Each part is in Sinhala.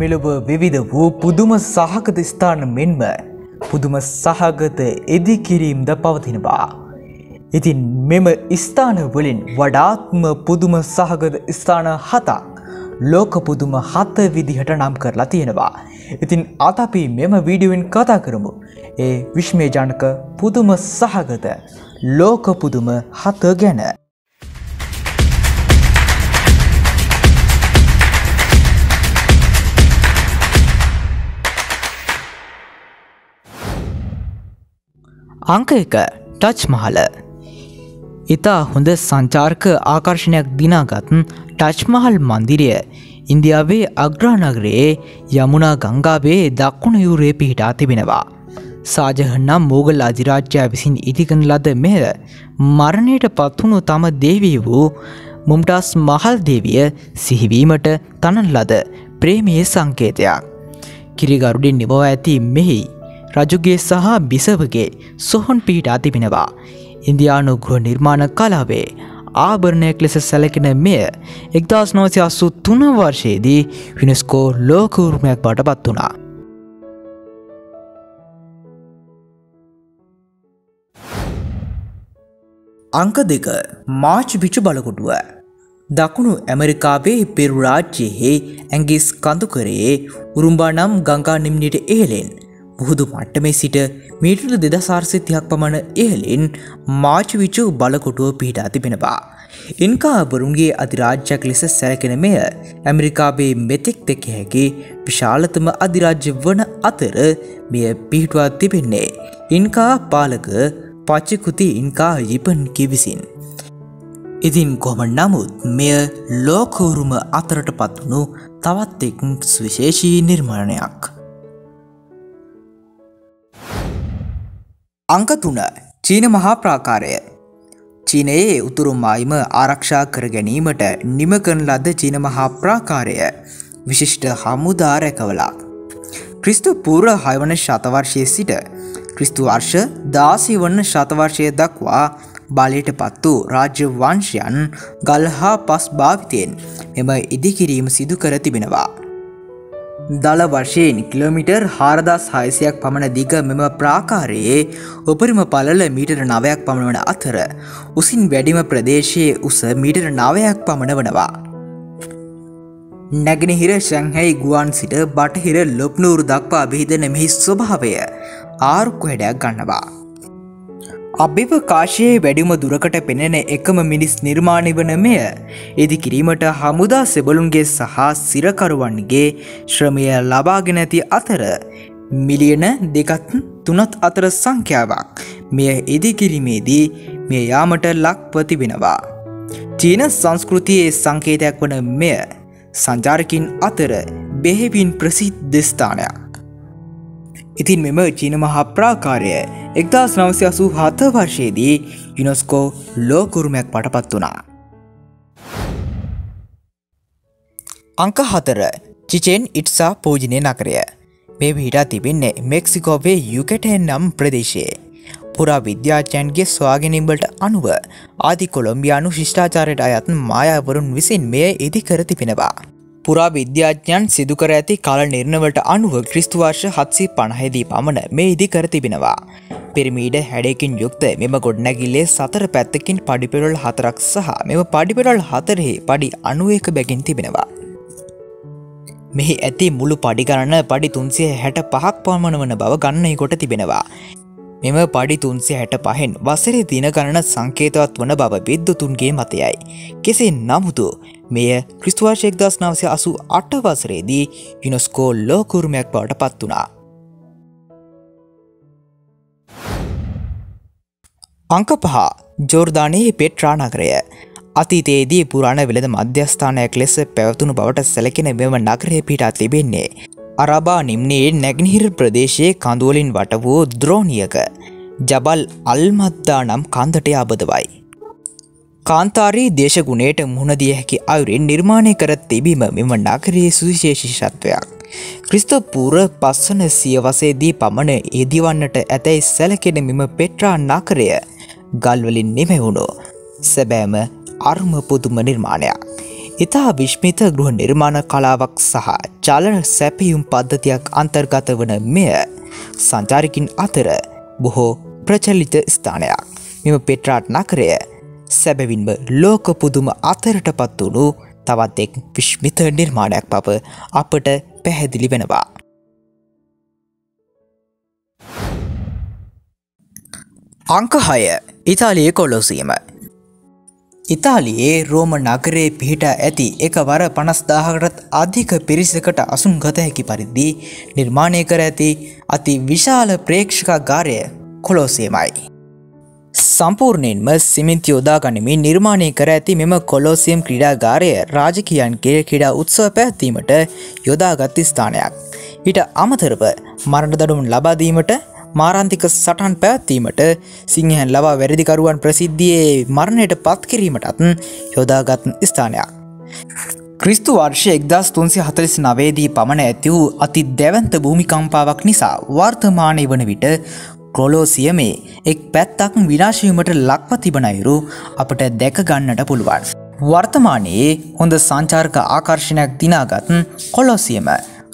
මෙලොව විවිධ වූ පුදුම සහගත ස්ථාන මෙන්ම පුදුම සහගත එදිකිරීම්ද පවතිනවා. ඉතින් මෙම ස්ථාන වලින් වඩාත්ම පුදුම සහගත ස්ථාන හතක් ලෝක පුදුම හත විදිහට නම් කරලා තියෙනවා. ඉතින් අත අපි මෙම වීඩියුවෙන් කතා කරමු. ඒ විශ්මේජනක පුදුම සහගත ලෝක පුදුම හත ගැන. අංක එක ටච් මහල ඉතා හොඳ සංචාර්ක ආකර්ශණයක් දිනාගත් ටච්මහල් මන්දිරය ඉන්දියාවේ අග්‍රානගරයේ යමුණා ගංගාවේ දක්කුණු යුරේ පිහිටා තිබෙනවා. සාජහනම් මෝගල් අධිරාජ්‍යය විසින් ඉදිකන ලද මෙය මරණයට පත්වුණු තම දේවී වූ මුම්ටස් මහල් දේවිය සිහිවීමට තනන් ලද ප්‍රේමයේ සංකේතයක්. කිරිගරුඩින් නිබව ඇති මෙහි රජුගේ සහ බිසවගේ සොහොන් පිහිටා තිබෙනවා. ඉන්දයානු ගෘහ නිර්මාණ කලාවේ ආභරණයක් ලෙස සැලකෙන මෙය එක්දස් නෝසය අස්සු තුන වර්ෂයේදී යුනෙස්කෝ ලෝකූර්මයක් බට පත් වනා. අංක දෙක මාච් විචු බලකොටුව දකුණු ඇමරිකාවේ පෙරු රාජ්‍යයෙහි ඇංගිස් කඳුකරයේ උරුම්බා නම් ගංගා නිම්නිට ඒලෙන් මුහුදු මට්ටමේ සිට මීටල දෙදසාර්සිතියක් පමණ ඉහලින් මාචවිචු බලකොටුව පිහිටා තිබෙනවා. ඉන්කාබරුන්ගේ අධිරාජ්‍යයක් ලෙස සැලකෙන මෙය ඇමරිකාවේ මෙතෙක් දෙක හැකි විශාලතම අධිරාජ්‍ය වන අතර මෙය පිහිටුවා තිබෙන්නේ. ඉන්කා පාලක පච්චකුති ඉන්කා ජිපන් කිවිසින්. ඉතින් කොම නමුත් මෙය ලෝකෝරුම අතරට පත්වුණු තවත් එක් සුවිශේෂී නිර්මාණයක්. අංක තුන චීන මහා ප්‍රාකාරය චීනයේ උතුරු මායිම ආරක්ෂා කර ගැනීමට නිමකන ලද චීන මහා ප්‍රාකාරය විශිෂ්ට හමුදා රැකවලා. ක්‍රිස්තු පූර්ව හයවන ශතවර්ශය සිට ක්‍රිස්තු වර්ෂ දාසි වන්න ශතවර්ශය දක්වා බලයට පත් වූ රාජ්‍ය වංශයන් ගල් හා පස් භාවිතයෙන් මෙම ඉදිකිරීම සිදු කර තිබෙනවා. දළ වර්ෂයෙන් කිලෝමිටර් හාරදස් හයිසයක් පමණ දිග මෙම ප්‍රාකාරයේ උපරිම පලල මීටර නවයක් පමණ වන අතර උසින් වැඩිම ප්‍රදේශයේ උස මීටර නවයක් පමණ වනවා. නැගෙනහිර ශැංහැයි ගුවන් සිට බටහිර ලොප්නූරු දක්වා බිහිදන මෙහි ස්වභාවය ආරුක්කු හැඩයක් ගන්නවා. අභිව කාශයේ වැඩිම දුරකට පෙනෙන එකම මිනිස් නිර්මාණය වන මෙය එදි කිරීමට හමුදා සෙබලුන්ගේ සහ සිරකරුවන්ගේ ශ්‍රමය ලබාගෙන ඇති අතර මිලියන දෙකත් තුනත් අතර සංඛ්‍යාවක් මෙය ඉදිකිරීමේදී මේ යාමට ලක්පති වෙනවා. චීන සංස්කෘතියේ සංකේතයක් වන මෙය සංචාරකින් අතර බෙහෙවින් ප්‍රසිද්ධ ස්ථානයක්. ඉතින් මෙම චීන මහා ප්‍රාකාරය එක්දස් නවසය අසූ හත වර්ෂයේදී යුනොස්කෝ ලෝකුරුමයක් පටපත් වනා. අංක හතර චිචෙන් ඉට්සා පෝජනය නකරය මේ පිහිටා තිබෙන්නේ මෙක්සිකෝවේ යුකටෙන් නම් ප්‍රදේශයේ. පුරා විද්‍යාචයන්ගේ ස්වාගෙනීම්බලට අනුව ආදි කොළොම්බියානු ශිෂ්ඨාචාරයට අයත් මායාවරුන් විසින් මෙය ඉදි කර තිබෙනවා. පුරා විද්‍යාඥයන් සිදුකර ඇති කල නිර්ණවට අනුව ක්‍රිස්තුවර්ෂ හත්සි පණහෙදී පමණ මේ ඉදි කර තිබෙනවා. පිරිමීඩ හැඩයකින් යුක්ත මෙම ගොඩනැගිල්ලේ සතර පැත්තකින් පඩිපෙරල් හතරක් සහ මෙම පඩිපෙරල් හතරෙහි පඩි අනුවක බැගින් තිබෙනවා. මෙහි ඇති මුළු පඩිගරන්න පඩි තුන්සිය හැට පහක් පමණ වන බව ගන්නයි කොට තිබෙනවා. මෙම පඩි තුන්සේ හැට පහෙන් වසරේ දින ගණන සංකේතවත් වන බව විද්දුතුන්ගේ මතයයි. කෙසේ නමුතු මෙය ක්‍රිස්තුවාර්ශයෙක් දස් නවසය අසු අට වසරේදී යුනොස්කෝ ලෝකුරුමයක් බවට පත් වනා. අංක පහ ජෝර්ධානයේ පෙට්‍රා නගරය අතීතයේදී පුරාණ වෙළඳ මධ්‍යස්ථානයක් ලෙස පැවතුණු බවට සැලකෙන මෙම නගරය පිටා තිබෙන්නේ අරබා නිම්නයේ නැග්නිහිර ප්‍රදේශයේ කඳුවලින් වට වූ ද්‍රෝණියක ජබල් අල්මත්දා නම් කන්දට අබදවයි. කාන්තාරී දේශගුණයට මුහුණදිය හැකි අයුරින් නිර්මාණය කර තිබීම මෙම නගරයේ සුවිශේෂිෂත්වයක්. ක්‍රිස්ත පූර පස්සන සියවසේදී පමණ ඒදිවන්නට ඇතැයි සැලකෙන මෙම පෙට්‍රා නකරය ගල්වලින් නිමැවුණු සැබෑම අර්ම පුදුම නිර්මාණයක්. ඉතා විශ්මිත ගෘහ නිර්මාණ කලාවක් සහ චලන සැපියුම් පද්ධතියක් අන්තර්ගත වන මෙය සංචාරිකින් අතර බොහෝ ප්‍රචලිත ස්ථානයක් මෙම පෙට්‍රාට් නකරය සැබවින්ම ලෝක පුදුම අතරට පත් වුණු තවත් එක් විශ්මිත නිර්මාණයක් පව අපට පැහැදිලි වෙනවා. අංක හය ඉතාලිය කොල්ලොසීම ඉතාලියේ රෝම නගරේ පිහිට ඇති එක වර පනස්දාහකටත් අධික පිරිසකට අසුන් ගත හැකි පරිදි නිර්මාණය කර ඇති අති විශාල ප්‍රේක්ෂකාගාරය කොලෝසියමයි. සම්පූර්ණයෙන්ම සිමින්ති යොදා ගනිමින් නිර්මාණය කර ඇති මෙම කොලෝසියම් ක්‍රඩාගාරය රාජකයන්ගේ ක්‍රඩා උත්සව පැත්වීමට යොදාගත්ති ස්ථානයක්. ඊට අමතරව මරණ දඩුම් ලබාදීමට මාරන්තික සටන් පැවැත්වීමට සිංහන් ලවා වැරදිකරුවන් ප්‍රසිද්ධියේ මරණයට පත්කිරීමටත් යොදාගත් ස්ථානයක්. ක්‍රිස්තු වර්ෂ එක්දස් තුන්සි හතලිස් නවේදී පමණ ඇති වූ අති දැවන්ත භූමිකම්පාවක් නිසා වර්තමානය වන විට කොලෝසියමේ එක් පැත්තක් විනාශීමට ලක්ව තිබනයිරු අපට දැක ගන්නට පුළුවන්. වර්තමානයේ හොඳ සංචාර්ක ආකර්ශණයක් දිනාගත් කොලොසියම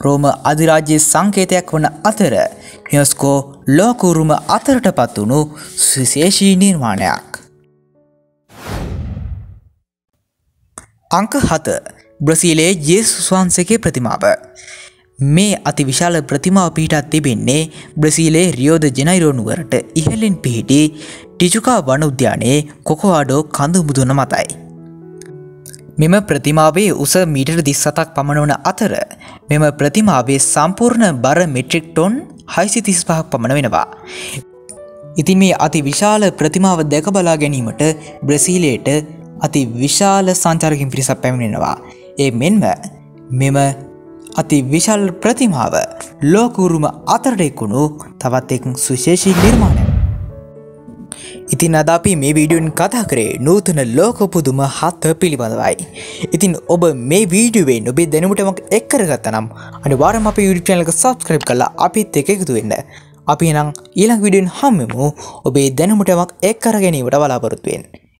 රෝම අධිරාජ්‍ය සංකේතයක් වන අතර යොස්කෝ ලෝකූරුම අතරට පත් වුණු සුශේෂී නිර්මාණයක්. අංක හත බ්‍රසීලේ ජේසුස්වහන්සගේ ප්‍රතිමාව. මේ අති විශාල ප්‍රතිමාව පිහිටත් තිබෙන්නේ බ්‍රසීලේ රියෝද ජනයිරෝනුවරට ඉහලින් පිහිටි ටිචුකා වන උද්‍යානයේ කොකොවාඩෝ කඳු මුදුන මතයි. මෙම ප්‍රතිමාවේ උස මීටර් දිස්සතක් පමණවන අතර මෙම ප්‍රතිමාවේ සම්පූර්ණ බර මෙට්‍රික් ටොන් හයිසි තිස් පහක් පමණ වෙනවා. ඉතින් මේ අති විශාල ප්‍රතිමාව දැක බලා ගැනීමට බ්‍රසීලයට අති විශාල සංචාරකින් පිරිසක් පැමිණෙනවා. ඒ මෙන්ම මෙම අති විශල් ප්‍රතිමාව ලෝකූරුම අතරටෙක්කුණු තවත් එක් සුශේෂී නිර්මාණය. ඉතින් අද අපි මේ වීඩියෝන් කතා කරේ නූතන ලෝකපුදුම හත්ත පිළිබඳවයි. ඉතින් ඔබ මේ වීඩියුවේ නොබේ දැනුමටමක් එක්කරගත්ත නම් අනි වාරම අප යුඩියනලක සබස්ක්‍රප් කලා අපිත් එක එකතු වෙන්න. අපි නම් ඊළං විඩියන් හම්මමු ඔබේ දැනුමටමක් එක් කර ගැනීමට බලාපොරොත්තුවෙන්.